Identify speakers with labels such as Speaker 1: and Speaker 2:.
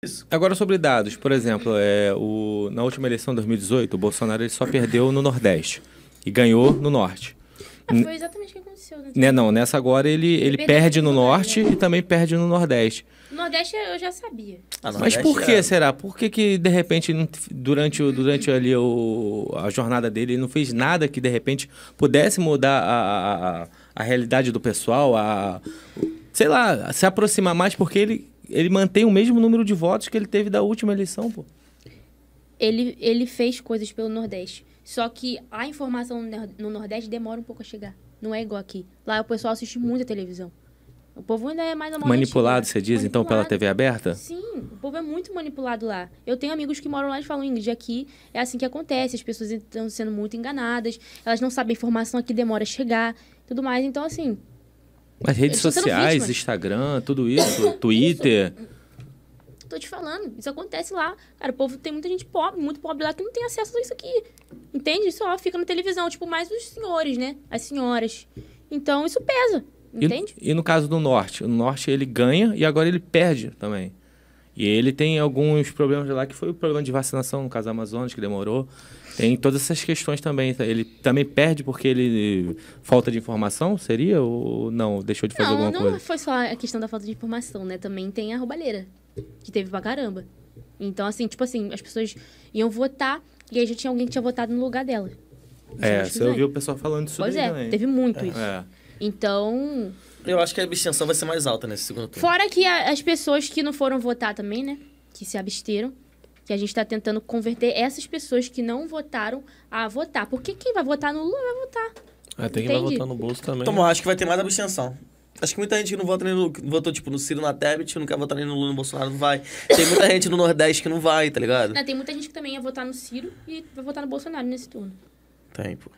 Speaker 1: Isso.
Speaker 2: Agora sobre dados, por exemplo, é, o, na última eleição de 2018, o Bolsonaro ele só perdeu no Nordeste e ganhou no Norte.
Speaker 3: Ah, foi exatamente o que aconteceu, né?
Speaker 2: Né, não, nessa agora ele, ele perde no
Speaker 3: no
Speaker 2: Norte e também perde no Nordeste.
Speaker 3: No Nordeste eu já sabia.
Speaker 1: Ah,
Speaker 2: Mas por que
Speaker 1: é-
Speaker 2: será? Por que, que de repente, durante, durante ali o, a jornada dele, ele não fez nada que de repente pudesse mudar a, a, a- a realidade do pessoal, a, sei lá, se aproximar mais, porque ele, ele mantém o mesmo número de votos que ele teve da última eleição, pô.
Speaker 3: Ele, ele fez coisas pelo Nordeste. Só que a informação no Nor- no Nordeste demora um pouco a chegar. Não é igual aqui. Lá o pessoal assiste muita televisão. O povo ainda é mais ou menos.
Speaker 2: Manipulado, você diz, então, pela TV aberta?
Speaker 3: Sim, o povo é muito manipulado lá. Eu tenho amigos que moram lá e falam, Ingrid, aqui é assim que acontece, as pessoas estão sendo muito enganadas, elas não sabem a informação aqui demora a chegar, tudo mais. Então, assim,
Speaker 2: As redes sociais,
Speaker 3: vítimas.
Speaker 2: Instagram, tudo isso, Twitter.
Speaker 3: tô te falando, isso acontece lá. Cara, o povo tem muita gente pobre, muito pobre lá, que não tem acesso a isso aqui. Entende? Só fica na televisão, tipo, mais os senhores, né? As senhoras. Então, isso pesa,
Speaker 2: E-
Speaker 3: entende?
Speaker 2: E, no caso do Norte? O Norte ele ganha e agora ele perde também. E ele tem alguns problemas lá, que foi o problema de vacinação no caso Amazonas, que demorou. Tem todas essas questões também. Ele também perde porque ele. Falta de informação? Seria? Ou não? Deixou de fazer
Speaker 3: Não,
Speaker 2: alguma
Speaker 3: não
Speaker 2: coisa?
Speaker 3: foi só a questão da falta de informação, né? Também tem a roubalheira, que teve pra caramba. Então, assim, tipo assim, as pessoas iam votar e aí já tinha alguém que tinha votado no lugar dela.
Speaker 2: É, você ouviu o pessoal falando isso
Speaker 3: Pois
Speaker 2: daí
Speaker 3: é,
Speaker 2: também.
Speaker 3: teve muito isso.
Speaker 2: É.
Speaker 3: Então,
Speaker 1: Eu acho que a abstenção vai ser mais alta nesse segundo turno.
Speaker 3: fora que a- as pessoas que não foram votar também, né? Que se absteram. Que a gente tá tentando converter essas pessoas que não votaram a votar. Porque quem vai votar no Lula vai votar.
Speaker 4: Ah, tem que vai votar no bolso também.
Speaker 1: Então, acho que vai ter mais abstenção. Acho que muita gente que não vota nem no, que votou, tipo, no Ciro, na Tebet, não quer votar nem no Lula, no Bolsonaro, não vai. Tem muita gente no Nordeste que não vai, tá ligado?
Speaker 3: Né, Tem muita gente que também ia votar no Ciro e vai votar no Bolsonaro nesse turno.
Speaker 1: Tem, pô.